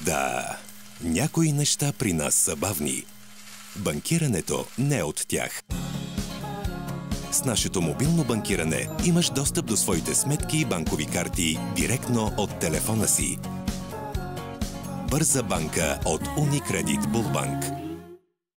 Да, някои неща при нас са бавни. Банкирането не е от тях. С нашето мобилно банкиране имаш достъп до своите сметки и банкови карти директно от телефона си. Бърза банка от Unicredit Bullbank.